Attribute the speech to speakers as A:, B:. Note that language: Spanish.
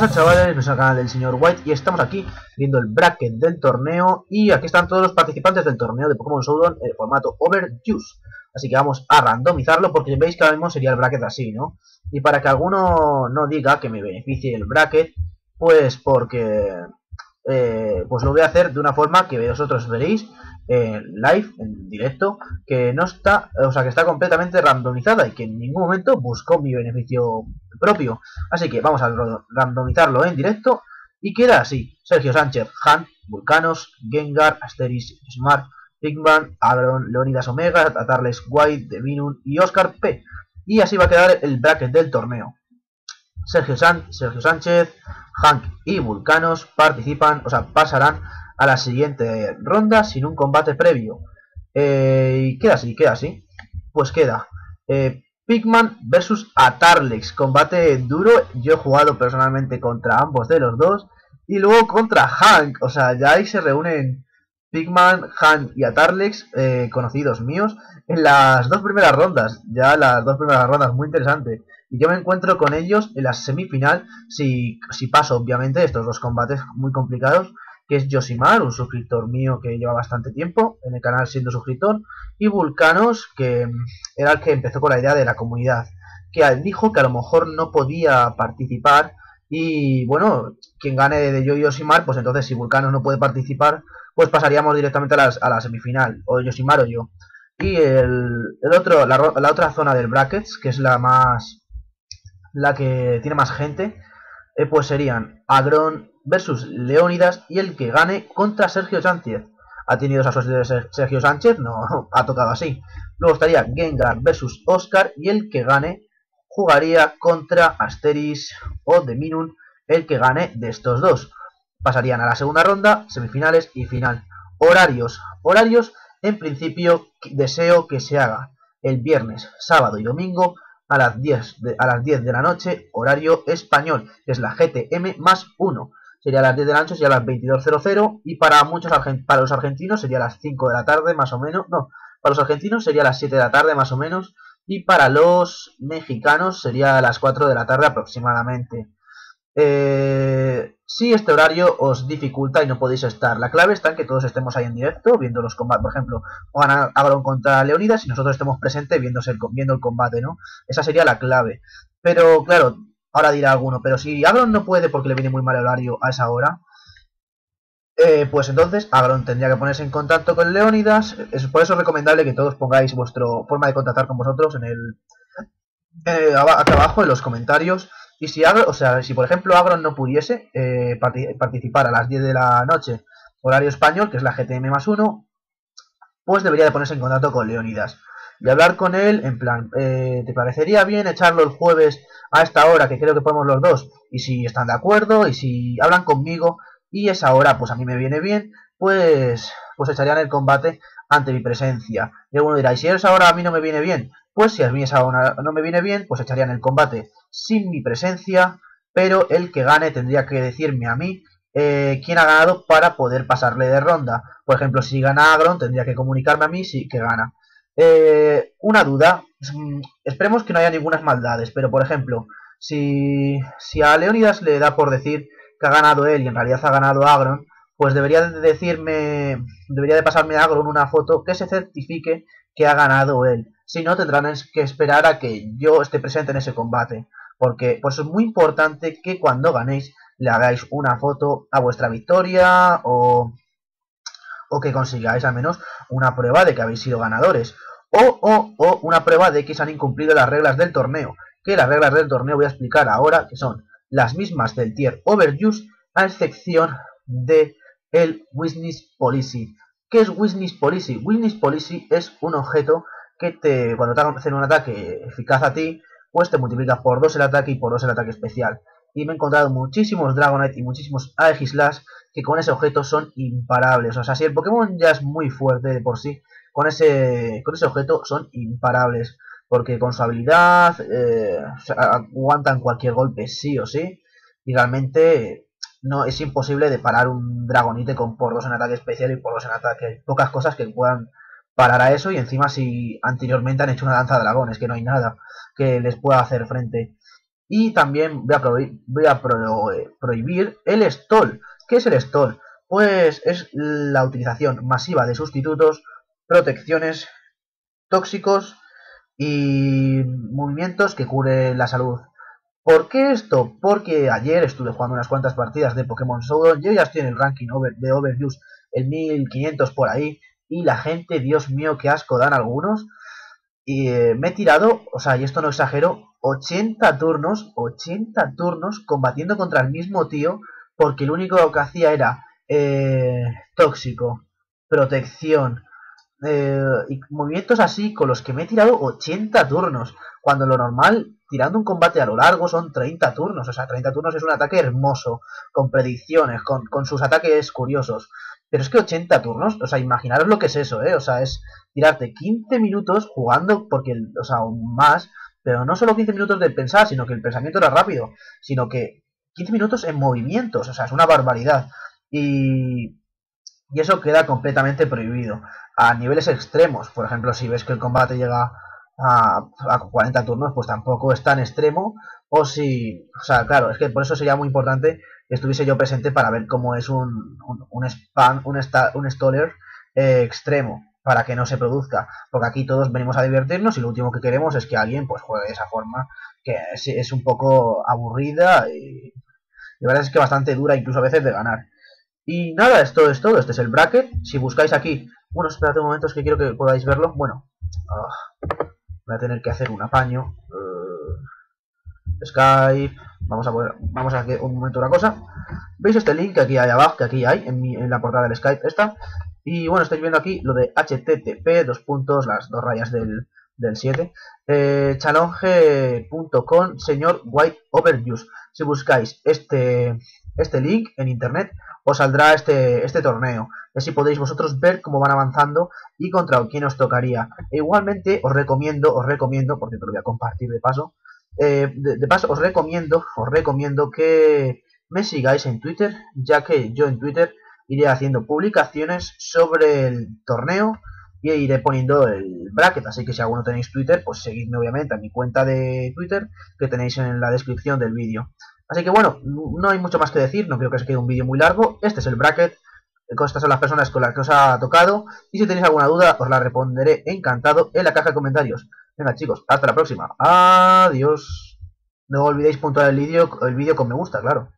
A: pasa chavales? Al canal del señor White y estamos aquí viendo el bracket del torneo y aquí están todos los participantes del torneo de Pokémon Showdown en el formato Overuse. Así que vamos a randomizarlo porque veis que ahora mismo sería el bracket así, ¿no? Y para que alguno no diga que me beneficie el bracket, pues porque eh, pues lo voy a hacer de una forma que vosotros veréis en live, en directo, que no está, o sea, que está completamente randomizada y que en ningún momento buscó mi beneficio propio. Así que vamos a randomizarlo en directo y queda así. Sergio Sánchez, Han, Vulcanos, Gengar, Asteris, Smart, Pigman, Agron, Leonidas Omega, Atarles White, Devinun y Oscar P. Y así va a quedar el bracket del torneo. Sergio, Sergio Sánchez, Hank y Vulcanos participan, o sea, pasarán a la siguiente ronda sin un combate previo. Eh, y queda así, queda así. Pues queda eh, Pigman versus Atarlex. Combate duro. Yo he jugado personalmente contra ambos de los dos. Y luego contra Hank. O sea, ya ahí se reúnen Pigman, Hank y Atarlex, eh, conocidos míos, en las dos primeras rondas. Ya las dos primeras rondas, muy interesante. Y yo me encuentro con ellos en la semifinal, si, si paso obviamente estos dos combates muy complicados que es Yosimar, un suscriptor mío que lleva bastante tiempo en el canal siendo suscriptor, y Vulcanos, que era el que empezó con la idea de la comunidad, que dijo que a lo mejor no podía participar y bueno, quien gane de yo y Yosimar, pues entonces si Vulcanos no puede participar, pues pasaríamos directamente a, a la semifinal, o Yosimar o yo. Y el, el otro, la, la otra zona del brackets, que es la más la que tiene más gente, eh, pues serían Agron versus Leónidas y el que gane contra Sergio Sánchez. Ha tenido esa suerte de Sergio Sánchez, no ha tocado así. Luego estaría Gengar versus Oscar y el que gane jugaría contra Asteris o Deminun, el que gane de estos dos. Pasarían a la segunda ronda, semifinales y final. Horarios. Horarios, en principio, deseo que se haga el viernes, sábado y domingo a las 10 de, a las 10 de la noche, horario español, que es la GTM más 1. Sería a las 10 de la noche, sería a las 22.00 y para muchos para los argentinos sería a las 5 de la tarde más o menos, no, para los argentinos sería a las 7 de la tarde más o menos y para los mexicanos sería a las 4 de la tarde aproximadamente. Eh, si este horario os dificulta y no podéis estar, la clave está en que todos estemos ahí en directo, viendo los combates, por ejemplo, a Agron contra Leonidas y nosotros estemos presentes viéndose el, viendo el combate, ¿no? Esa sería la clave. Pero claro, ahora dirá alguno, pero si Agron no puede porque le viene muy mal el horario a esa hora, eh, pues entonces Agron tendría que ponerse en contacto con Leonidas. Es por eso es recomendable que todos pongáis vuestra forma de contactar con vosotros en el eh, acá abajo en los comentarios y si o sea, si por ejemplo Agron no pudiese eh, participar a las 10 de la noche, horario español, que es la GTM más 1, pues debería de ponerse en contacto con Leonidas. Y hablar con él, en plan, eh, ¿te parecería bien echarlo el jueves a esta hora, que creo que podemos los dos? Y si están de acuerdo, y si hablan conmigo, y esa hora, pues a mí me viene bien, pues, pues echarían el combate ante mi presencia. Y alguno dirá, ¿y si esa hora a mí no me viene bien? Pues si a mí esa hora no me viene bien, pues echarían el combate sin mi presencia, pero el que gane tendría que decirme a mí eh, quién ha ganado para poder pasarle de ronda. Por ejemplo, si gana Agron, tendría que comunicarme a mí si que gana. Eh, una duda, mm, esperemos que no haya ninguna maldades, pero por ejemplo, si, si a Leonidas le da por decir que ha ganado él y en realidad ha ganado Agron, pues debería de decirme, debería de pasarme a Agron una foto que se certifique que ha ganado él. Si no, tendrán que esperar a que yo esté presente en ese combate porque pues es muy importante que cuando ganéis le hagáis una foto a vuestra victoria o, o que consigáis al menos una prueba de que habéis sido ganadores o, o, o una prueba de que se han incumplido las reglas del torneo que las reglas del torneo voy a explicar ahora que son las mismas del tier overuse a excepción de el Witness Policy ¿Qué es Witness Policy? Witness Policy es un objeto que te, cuando te hacen un ataque eficaz a ti, pues te multiplicas por 2 el ataque y por 2 el ataque especial. Y me he encontrado muchísimos Dragonite y muchísimos Aegislash que con ese objeto son imparables. O sea, si el Pokémon ya es muy fuerte de por sí, con ese, con ese objeto son imparables. Porque con su habilidad eh, aguantan cualquier golpe sí o sí. Y realmente no es imposible de parar un Dragonite con por 2 en ataque especial y por 2 en ataque. Hay pocas cosas que puedan parar a eso y encima si anteriormente han hecho una danza de dragones, que no hay nada que les pueda hacer frente. Y también voy a, voy a prohibir el stall. ¿Qué es el stall? Pues es la utilización masiva de sustitutos, protecciones, tóxicos y movimientos que cure la salud. ¿Por qué esto? Porque ayer estuve jugando unas cuantas partidas de Pokémon Showdown, yo ya estoy en el ranking de Overuse, el 1500 por ahí, y la gente, Dios mío, qué asco dan algunos. Y eh, me he tirado, o sea, y esto no exagero, 80 turnos, 80 turnos combatiendo contra el mismo tío, porque el único que hacía era eh, tóxico, protección, eh, y movimientos así con los que me he tirado 80 turnos, cuando lo normal, tirando un combate a lo largo, son 30 turnos, o sea, 30 turnos es un ataque hermoso, con predicciones, con, con sus ataques curiosos. Pero es que 80 turnos, o sea, imaginaros lo que es eso, ¿eh? O sea, es tirarte 15 minutos jugando, porque, o sea, aún más, pero no solo 15 minutos de pensar, sino que el pensamiento era rápido, sino que 15 minutos en movimientos, o sea, es una barbaridad. Y, y eso queda completamente prohibido. A niveles extremos, por ejemplo, si ves que el combate llega a, a 40 turnos, pues tampoco es tan extremo. O si, o sea, claro, es que por eso sería muy importante estuviese yo presente para ver cómo es un, un, spam, un, un staller eh, extremo para que no se produzca, porque aquí todos venimos a divertirnos y lo último que queremos es que alguien pues juegue de esa forma que es, un poco aburrida y de verdad es que bastante dura incluso a veces de ganar. Y nada, esto es todo, este es el bracket, si buscáis aquí, bueno, esperad un momento, es que quiero que podáis verlo, bueno, ah, voy a tener que hacer un apaño, uh, Skype, Vamos a poner, vamos a hacer un momento una cosa. ¿Veis este link que aquí hay abajo, que aquí hay, en, la portada del Skype esta? Y bueno, estáis viendo aquí lo de http, dos puntos, las dos rayas del, del 7, eh, chalonge.com, señor White Overviews. Si buscáis este, este link en internet, os saldrá este, este torneo. Así podéis vosotros ver cómo van avanzando y contra quién os tocaría. E igualmente os recomiendo, os recomiendo, porque te lo voy a compartir de paso, eh, de, paso, os recomiendo, os recomiendo que me sigáis en Twitter, ya que yo en Twitter iré haciendo publicaciones sobre el torneo y iré poniendo el bracket. Así que si alguno tenéis Twitter, pues seguidme obviamente a mi cuenta de Twitter que tenéis en la descripción del vídeo. Así que bueno, no hay mucho más que decir, no creo que se quede un vídeo muy largo. Este es el bracket, estas son las personas con las que os ha tocado. Y si tenéis alguna duda, os la responderé encantado en la caja de comentarios. Venga chicos, hasta la próxima. Adiós. No olvidéis puntuar el vídeo el vídeo con me gusta, claro.